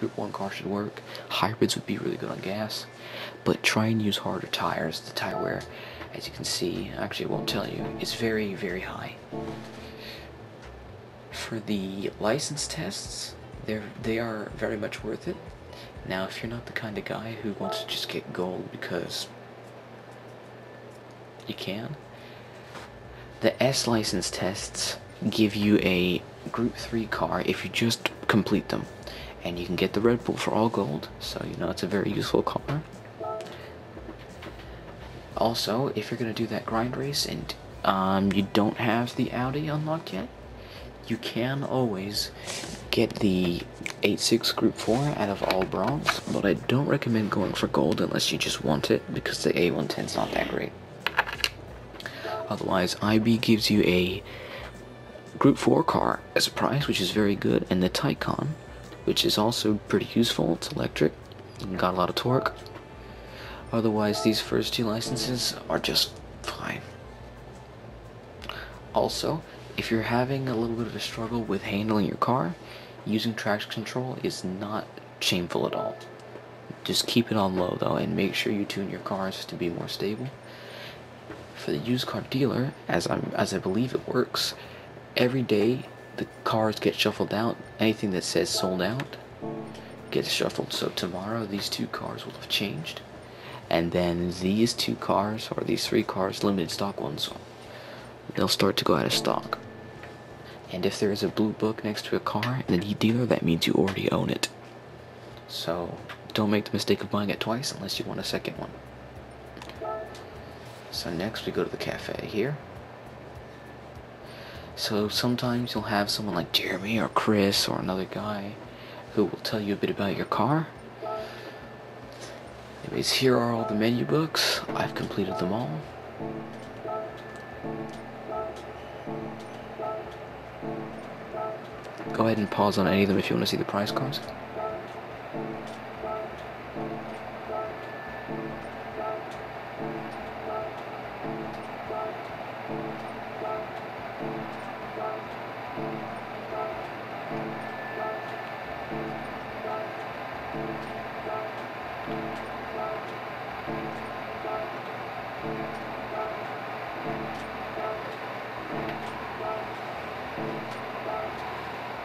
Group 1 car should work. Hybrids would be really good on gas. But try and use harder tires. The tire wear, as you can see, actually it won't tell you, is very, very high. For the license tests, they're, they are very much worth it. Now, if you're not the kind of guy who wants to just get gold because you can, the S license tests give you a Group 3 car if you just complete them. And you can get the Red Bull for all gold, so you know it's a very useful car. Also, if you're going to do that grind race and um, you don't have the Audi unlocked yet, you can always get the 8.6 Group 4 out of all bronze, but I don't recommend going for gold unless you just want it, because the A110 is not that great. Otherwise, IB gives you a Group 4 car as a prize, which is very good, and the Taycan, which is also pretty useful. It's electric, got a lot of torque. Otherwise, these first two licenses are just fine. Also, if you're having a little bit of a struggle with handling your car, using traction control is not shameful at all. Just keep it on low though and make sure you tune your cars to be more stable. For the used car dealer, as I'm as I believe it works, every day the cars get shuffled out. Anything that says sold out gets shuffled. So tomorrow these two cars will have changed. And then these two cars, or these three cars, limited stock ones, they'll start to go out of stock. And if there is a blue book next to a car in the dealer, that means you already own it. So don't make the mistake of buying it twice unless you want a second one. So next we go to the cafe here. So sometimes you'll have someone like Jeremy or Chris or another guy who will tell you a bit about your car. Anyways, here are all the menu books. I've completed them all. Go ahead and pause on any of them if you want to see the price cards.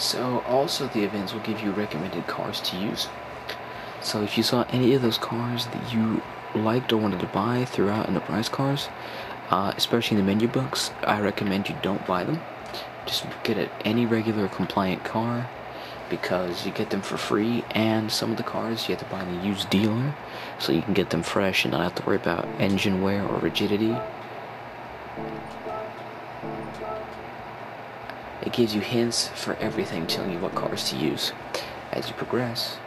So also the events will give you recommended cars to use. So if you saw any of those cars that you liked or wanted to buy throughout in the prize cars, uh, especially in the menu books, I recommend you don't buy them. Just get a, any regular compliant car because you get them for free and some of the cars you have to buy in a used dealer so you can get them fresh and not have to worry about engine wear or rigidity. It gives you hints for everything telling you what cars to use. As you progress,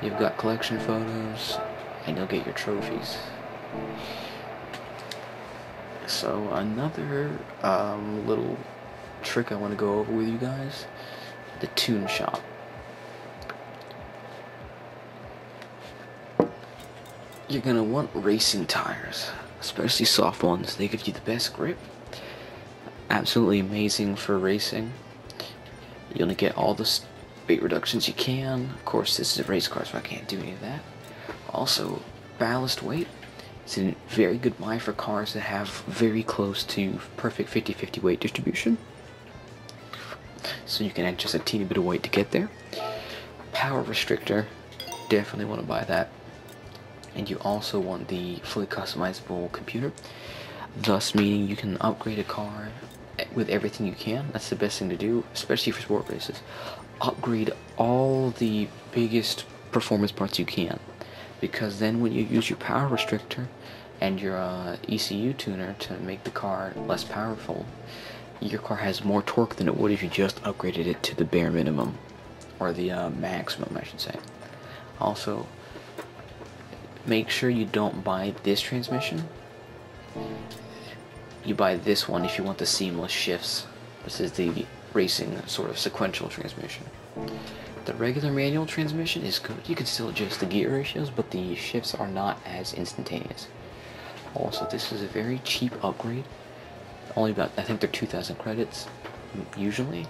you've got collection photos and you'll get your trophies. So another um, little trick I want to go over with you guys, the tune shop. You're going to want racing tires, especially soft ones. They give you the best grip. Absolutely amazing for racing. Going to get all the weight reductions you can. Of course, this is a race car, so I can't do any of that. Also, ballast weight. It's a very good buy for cars that have very close to perfect 50-50 weight distribution. So you can add just a teeny bit of weight to get there. Power restrictor, definitely want to buy that. And you also want the fully customizable computer, thus meaning you can upgrade a car with everything you can. That's the best thing to do, especially for sport races. Upgrade all the biggest performance parts you can because then when you use your power restrictor and your uh, ECU tuner to make the car less powerful, your car has more torque than it would if you just upgraded it to the bare minimum, or the uh, maximum I should say. Also, make sure you don't buy this transmission. You buy this one if you want the seamless shifts. This is the racing sort of sequential transmission. The regular manual transmission is good. You can still adjust the gear ratios, but the shifts are not as instantaneous. Also, this is a very cheap upgrade. Only about, I think they're 2,000 credits, usually.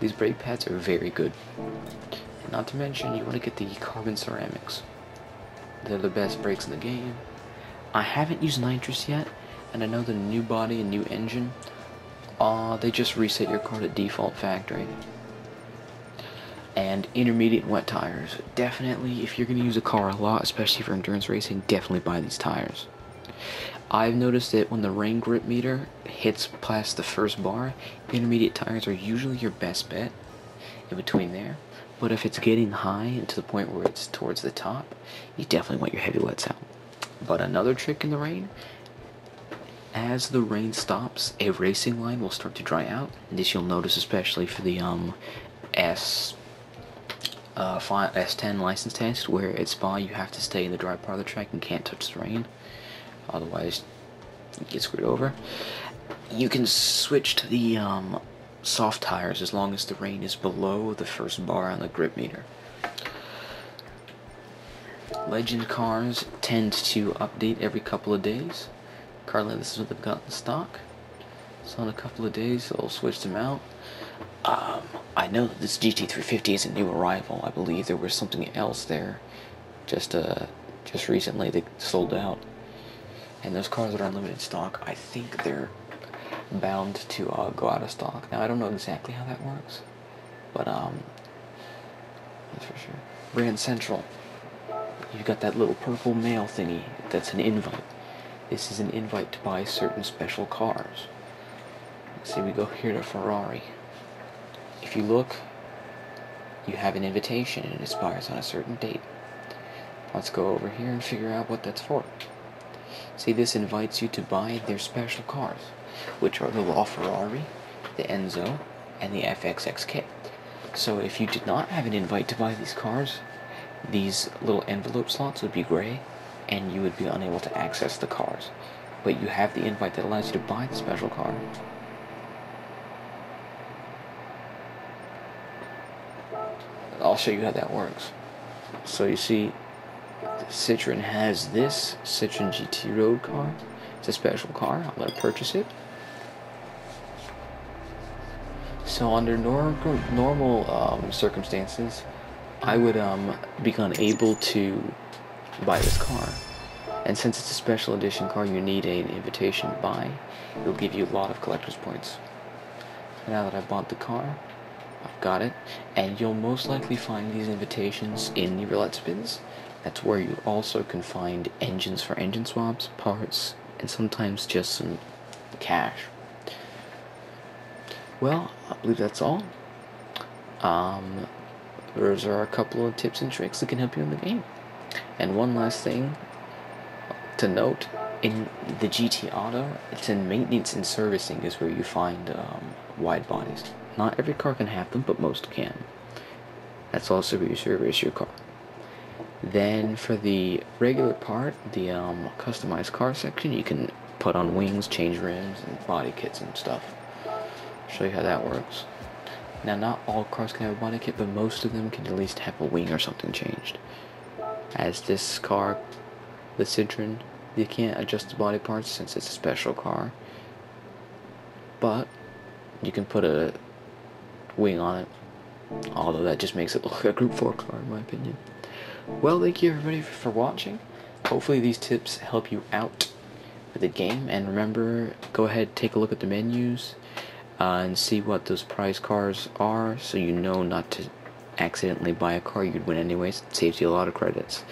These brake pads are very good. Not to mention, you want to get the carbon ceramics. They're the best brakes in the game. I haven't used nitrous yet, and I know the new body and new engine, uh, they just reset your car to default factory. And intermediate wet tires. Definitely, if you're going to use a car a lot, especially for endurance racing, definitely buy these tires. I've noticed that when the rain grip meter hits past the first bar, intermediate tires are usually your best bet in between there. But if it's getting high and to the point where it's towards the top, you definitely want your heavy wets out. But another trick in the rain, as the rain stops, a racing line will start to dry out. And this you'll notice especially for the um, S uh, S10 license test, where it's by you have to stay in the dry part of the track and can't touch the rain. Otherwise, you get screwed over. You can switch to the um, soft tires as long as the rain is below the first bar on the grip meter. Legend cars tend to update every couple of days. Currently, this is what they've got in stock. So in a couple of days, I'll switch them out. Um, I know that this GT350 is a new arrival. I believe there was something else there, just uh, just recently they sold out. And those cars that are in limited stock, I think they're bound to uh, go out of stock. Now I don't know exactly how that works, but um, that's for sure. Brand Central, you've got that little purple mail thingy. That's an invite. This is an invite to buy certain special cars. Let's see, we go here to Ferrari. If you look, you have an invitation and it expires on a certain date. Let's go over here and figure out what that's for. See, this invites you to buy their special cars which are the LaFerrari, the Enzo, and the FXX K. So if you did not have an invite to buy these cars, these little envelope slots would be gray, and you would be unable to access the cars. But you have the invite that allows you to buy the special car. I'll show you how that works. So you see, Citroen has this Citroen GT Road car. It's a special car. I'm going to purchase it. So under nor normal um, circumstances, I would um, be unable to buy this car. And since it's a special edition car, you need an invitation to buy. It'll give you a lot of collector's points. now that I've bought the car, I've got it, and you'll most likely find these invitations in the roulette spins. That's where you also can find engines for engine swaps, parts, and sometimes just some cash. Well, I believe that's all. Um, those are a couple of tips and tricks that can help you in the game. And one last thing to note, in the GT Auto, it's in maintenance and servicing is where you find um, wide bodies. Not every car can have them, but most can. That's also where you service your car. Then for the regular part, the um, customized car section, you can put on wings, change rims, and body kits and stuff show you how that works. Now, not all cars can have a body kit, but most of them can at least have a wing or something changed. As this car, the Citroen, you can't adjust the body parts since it's a special car. But, you can put a wing on it. Although that just makes it look like a Group 4 car, in my opinion. Well, thank you everybody for watching. Hopefully these tips help you out with the game. And remember, go ahead, take a look at the menus uh, and see what those prize cars are so you know not to accidentally buy a car you'd win anyways. It saves you a lot of credits.